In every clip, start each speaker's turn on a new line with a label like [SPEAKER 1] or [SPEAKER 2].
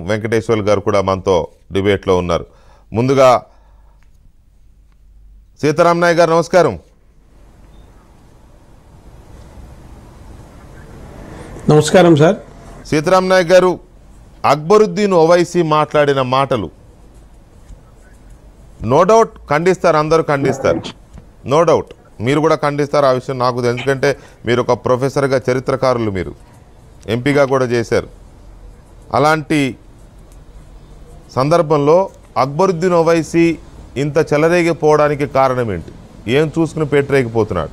[SPEAKER 1] వెంకటేశ్వర్లు గారు కూడా మనతో డిబేట్లో ఉన్నారు. ముందుగా సీతారాం నాయక్ గారు నమస్కారం.
[SPEAKER 2] నమస్కారం సార్.
[SPEAKER 1] సీతారాం నాయక్ గారు అక్బరుద్దీన్ ఓవైసీ మాట్లాడిన మాటలు. నో డౌట్ ఖండిస్తారు అందరూ ఖండిస్తారు. నో డౌట్ మీరు కూడా ఖండిస్తారు ఆ విషయం నాకు. ఎందుకంటే మీరు ఒక ప్రొఫెసర్గా చరిత్రకారులు మీరు. ఎంపీగా కూడా చేశారు. అలాంటి సందర్భంలో అక్బరుద్దీన్ ఓవైసీ ఇంత చెలరేగిపోవడానికి కారణం ఏంటి ఏం చూసుకుని పెట్టరేగిపోతున్నాడు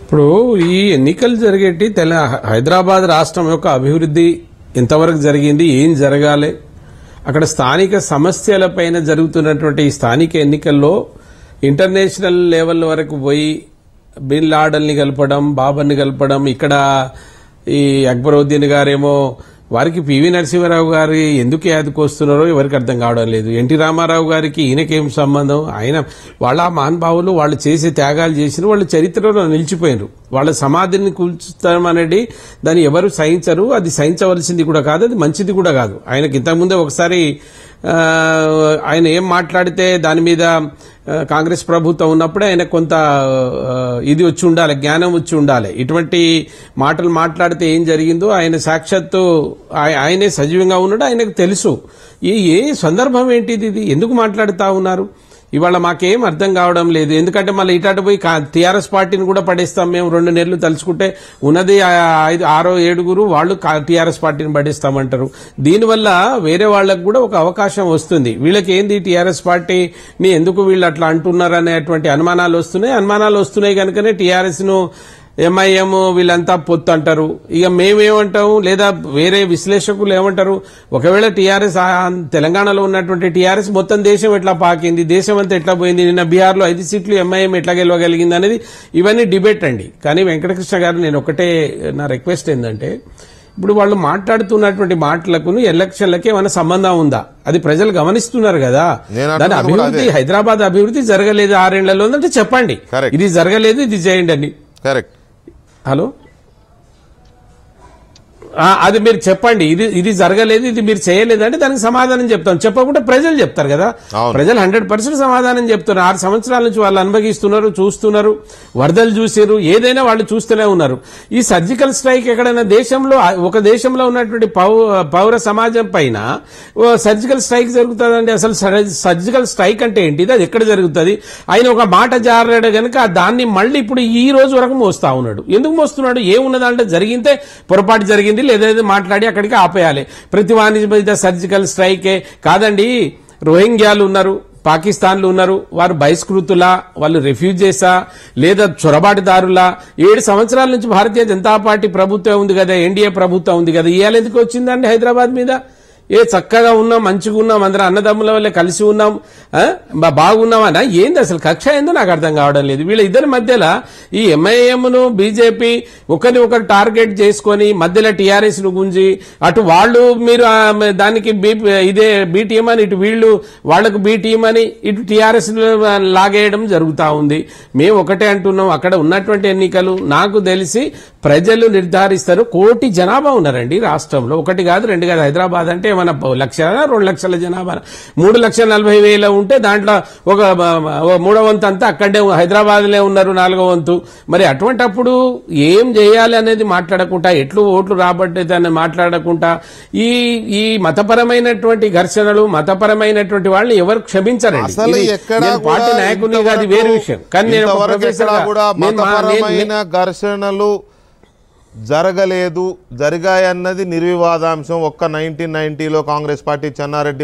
[SPEAKER 2] ఇప్పుడు ఈ ఎన్నికలు జరిగేటి తెల హైదరాబాద్ రాష్ట్రం యొక్క అభివృద్ధి ఎంతవరకు జరిగింది ఏం జరగాలి? అక్కడ స్థానిక సమస్యలపైన జరుగుతున్నటువంటి ఈ స్థానిక ఎన్నికల్లో ఇంటర్నేషనల్ లెవెల్ వరకు పోయి బిన్ లాడల్ని కలపడం బాబర్ని కలపడం ఇక్కడ ఈ అక్బరుద్దీన్ గారేమో వారికి పివి నరసింహారావు గారి ఎందుకు యాదకొస్తున్నారో ఎవరికి అర్థం కావడం లేదు. ఎన్టీ రామారావు గారికి ఈయనకేం సంబంధం? ఆయన వాళ్ళ మహానుభావులు వాళ్ళు చేసే త్యాగాలు చేసిన వాళ్ళు చరిత్రలో నిలిచిపోయినారు. వాళ్ళ సమాధిని కూల్చుతాం అనేది దాన్ని ఎవరు సహించరు. అది సహించవలసింది కూడా కాదు అది మంచిది కూడా కాదు. ఆయనకి ఇంతకుముందే ఒకసారి ఆయన ఏం మాట్లాడితే దాని మీద కాంగ్రెస్ ప్రభుత్వం ఉన్నప్పుడే ఆయన కొంత ఇది వచ్చి ఉండాలి జ్ఞానం వచ్చి ఉండాలి. ఇటువంటి మాటలు మాట్లాడితే ఏం జరిగిందో ఆయన సాక్షాత్తు ఆయ- ఆయనే సజీవంగా ఉన్నాడు ఆయనకు తెలుసు. ఈ ఏ సందర్భం ఏంటిది ఇది? ఎందుకు మాట్లాడుతూ ఉన్నారు? ఇవాళ మాకేం అర్థం కావడం లేదు. ఎందుకంటే మళ్ళీ ఇటాటు పోయి టీఆర్ఎస్ పార్టీని కూడా పడేస్తాం మేము రెండు నెలలు తలుచుకుంటే ఉన్నది ఐదు ఆరో ఏడుగురు వాళ్ళు టీఆర్ఎస్ పార్టీని పడేస్తామంటారు. దీనివల్ల వేరే వాళ్ళకు కూడా ఒక అవకాశం వస్తుంది. వీళ్ళకి ఏంది టీఆర్ఎస్ పార్టీని ఎందుకు వీళ్ళు అట్లా అంటున్నారు అనేటువంటి అనుమానాలు వస్తున్నాయి. అనుమానాలు వస్తున్నాయి కనుకనే టీఆర్ఎస్ను ఎంఐఎం వీళ్ళంతా పొత్తు అంటారు. ఇక మేమేమంటాము? లేదా వేరే విశ్లేషకులు ఏమంటారు? ఒకవేళ టీఆర్ఎస్ తెలంగాణలో ఉన్నటువంటి టీఆర్ఎస్ మొత్తం దేశం ఎట్లా పాకింది? దేశం అంతా ఎట్లా పోయింది? నిన్న బీహార్లో ఐదు సీట్లు ఎంఐఎం ఎట్లా గెలవగలిగింది అనేది ఇవన్నీ డిబేట్ అండి. కానీ వెంకటకృష్ణ గారు నేను ఒకటే నా రిక్వెస్ట్ ఏంటంటే ఇప్పుడు వాళ్ళు మాట్లాడుతున్నటువంటి మాటలకు ఎలక్షన్లకి ఏమైనా సంబంధం ఉందా? అది ప్రజలు గమనిస్తున్నారు కదా. దాని అభివృద్ధి హైదరాబాద్ అభివృద్ధి జరగలేదు ఆరేళ్ళలో అంటే చెప్పండి. ఇది జరగలేదు ఇది చేయండి అని.
[SPEAKER 1] కరెక్ట్
[SPEAKER 2] హలో ఆ, అది మీరు చెప్పండి. ఇది ఇది జరగలేదు ఇది మీరు చేయలేదు అంటే దానికి సమాధానం చెప్తాం. చెప్పకుండా ప్రజలు చెప్తారు కదా. ప్రజలు హండ్రెడ్ పర్సెంట్ సమాధానం చెప్తున్నారు. ఆరు సంవత్సరాల నుంచి వాళ్ళు అనుభవిస్తున్నారు చూస్తున్నారు వరదలు చూసారు ఏదైనా వాళ్ళు చూస్తూనే ఉన్నారు. ఈ సర్జికల్ స్ట్రైక్ ఎక్కడైనా దేశంలో ఒక దేశంలో ఉన్నటువంటి పౌర సమాజం పైన సర్జికల్ స్ట్రైక్ జరుగుతుందండి. అసలు సర్- సర్జికల్ స్ట్రైక్ అంటే ఏంటిది? అది ఎక్కడ జరుగుతుంది? ఆయన ఒక మాట జారాడు గనుక దాన్ని మళ్ళీ ఇప్పుడు ఈ రోజు వరకు మోస్తా ఉన్నాడు. ఎందుకు మోస్తున్నాడు? ఏమున్నదంటే జరిగితే పొరపాటు జరిగింది లేదంటే మాట్లాడి అక్కడికి ఆపేయాలి. ప్రతి వాణిజ్య మీద సర్జికల్ స్ట్రైకే కాదండి. రోహింగ్యాలు ఉన్నారు పాకిస్తాన్లు ఉన్నారు వారు బహిష్కృతులా వాళ్ళు రెఫ్యూజీసా లేదా చొరబాటుదారులా. ఏడు సంవత్సరాల నుంచి భారతీయ జనతా పార్టీ ప్రభుత్వం ఉంది కదా ఎన్డీఏ ప్రభుత్వం ఉంది కదా ఇవాళ ఎందుకు వచ్చిందండి హైదరాబాద్ మీద? ఏ చక్కగా ఉన్నాం మంచిగా ఉన్నాం అందరం అన్నదమ్ముల వల్ల కలిసి ఉన్నాం ఆ? ఏంది అసలు కక్ష ఏందో నాకు అర్థం కావడం లేదు వీళ్ళ ఇద్దరి మధ్యలో ఈ ఎంఐఎంను బీజేపీ ఒకరిని ఒకరు టార్గెట్ చేసుకొని మధ్యలో టీఆర్ఎస్ను గుంజి అటు వాళ్ళు మీరు దానికి ఇదే బీటీఎం అని ఇటు వీళ్ళు వాళ్ళకు బీటీఎం అని ఇటు టీఆర్ఎస్ లాగేయడం జరుగుతూ ఉంది మేము ఒకటే అంటున్నాం అక్కడ ఉన్నటువంటి ఎన్నికలు నాకు తెలిసి ప్రజలు నిర్ధారిస్తారు. కోటి జనాభా ఉన్నారండి రాష్ట్రంలో. ఒకటి కాదు రెండు కాదు. హైదరాబాద్ అంటే మన లక్షల రెండు లక్షల జనాభా. మూడు లక్షల నలభై వేల ఉంటే దాంట్లో ఒక మూడో వంతు అంతా అక్కడే హైదరాబాద్లో ఉన్నారు నాలుగో వంతు. మరి అటువంటప్పుడు ఏం చేయాలి అనేది మాట్లాడకుండా ఎట్లు ఓట్లు రాబట్టే దాన్ని మాట్లాడకుండా ఈ ఈ మతపరమైనటువంటి ఘర్షణలు మతపరమైనటువంటి వాళ్ళని ఎవరు క్షమించరండి. పార్టీ నాయకునిగా అది వేరే విషయం. కానీ నేను
[SPEAKER 1] ఘర్షణలు జరగలేదు జరిగాయన్నది నిర్వివాదాంశం. ఒక్క నైన్టీన్ నైన్టీలో కాంగ్రెస్ పార్టీ చెన్నారెడ్డి